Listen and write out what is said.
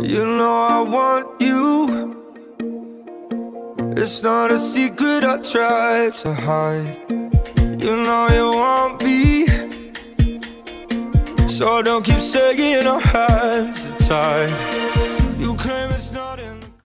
You know I want you. It's not a secret I tried to hide. You know you want me. So don't keep saying our hands are tied.